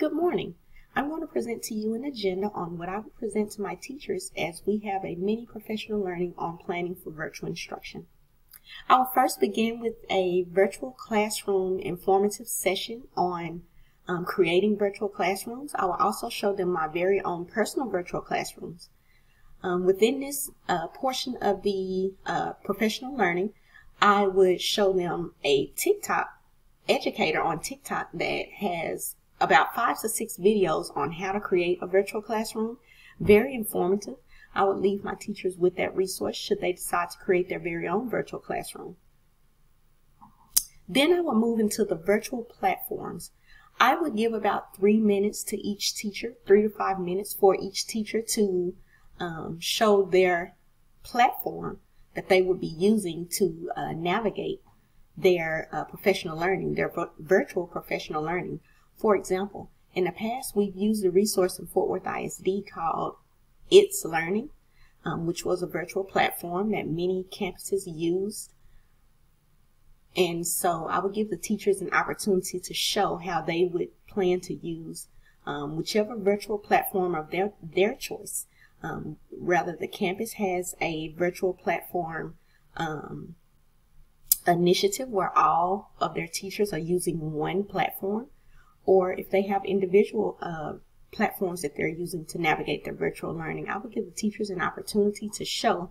Good morning. I'm going to present to you an agenda on what I will present to my teachers as we have a mini professional learning on planning for virtual instruction. I will first begin with a virtual classroom informative session on um, creating virtual classrooms. I will also show them my very own personal virtual classrooms. Um, within this uh, portion of the uh, professional learning, I would show them a TikTok educator on TikTok that has about five to six videos on how to create a virtual classroom. Very informative. I would leave my teachers with that resource should they decide to create their very own virtual classroom. Then I will move into the virtual platforms. I would give about three minutes to each teacher, three to five minutes for each teacher to um, show their platform that they would be using to uh, navigate their uh, professional learning, their virtual professional learning. For example, in the past, we've used a resource in Fort Worth ISD called itslearning, um, which was a virtual platform that many campuses used. And so I would give the teachers an opportunity to show how they would plan to use um, whichever virtual platform of their, their choice. Um, rather, the campus has a virtual platform um, initiative where all of their teachers are using one platform, or if they have individual uh, platforms that they're using to navigate their virtual learning, I would give the teachers an opportunity to show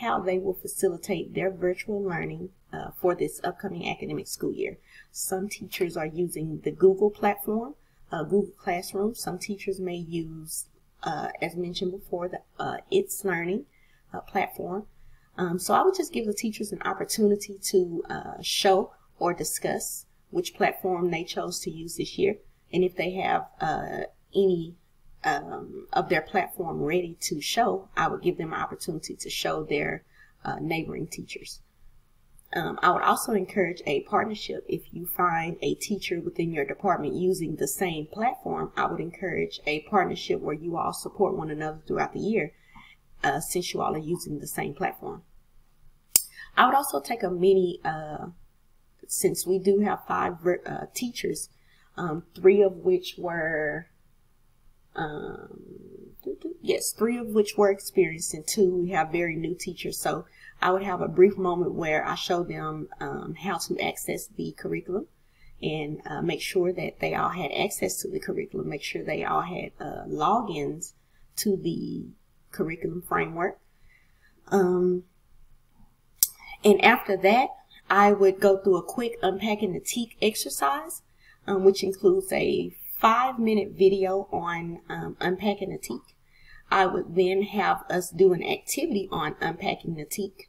how they will facilitate their virtual learning uh, for this upcoming academic school year. Some teachers are using the Google platform, uh, Google Classroom. Some teachers may use uh, as mentioned before, the uh, itslearning uh, platform. Um, so I would just give the teachers an opportunity to uh, show or discuss which platform they chose to use this year. And if they have uh, any um, of their platform ready to show, I would give them an opportunity to show their uh, neighboring teachers. Um, I would also encourage a partnership. If you find a teacher within your department using the same platform, I would encourage a partnership where you all support one another throughout the year uh, since you all are using the same platform. I would also take a mini, uh, since we do have five uh, teachers, um, three of which were, um, yes, three of which were experienced and two we have very new teachers. So I would have a brief moment where I show them um, how to access the curriculum and uh, make sure that they all had access to the curriculum, make sure they all had uh, logins to the curriculum framework. Um, and after that, I would go through a quick unpacking the TEKS exercise, um, which includes a five minute video on um, unpacking the TEKS. I would then have us do an activity on unpacking the TEKS.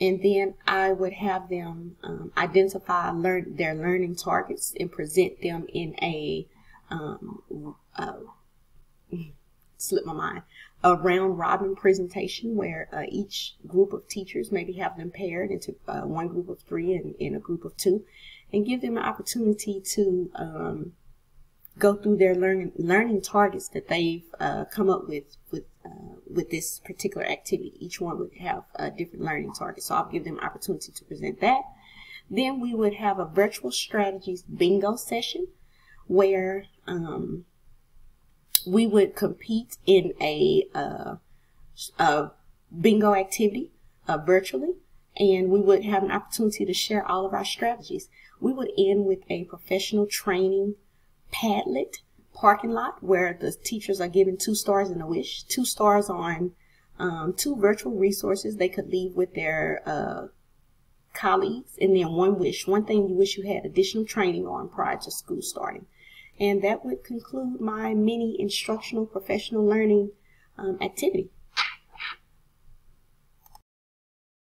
and then I would have them um, identify learn their learning targets and present them in a um, uh, slip my mind a round robin presentation where uh, each group of teachers maybe have them paired into uh, one group of three and in a group of two and give them an opportunity to um, go through their learning learning targets that they've uh, come up with with uh, with this particular activity. Each one would have a different learning target, so I'll give them opportunity to present that. Then we would have a virtual strategies bingo session where um, we would compete in a, uh, a bingo activity uh, virtually and we would have an opportunity to share all of our strategies. We would end with a professional training Padlet parking lot where the teachers are given two stars and a wish, two stars on um, two virtual resources they could leave with their uh, colleagues, and then one wish, one thing you wish you had additional training on prior to school starting. And that would conclude my mini instructional professional learning um, activity.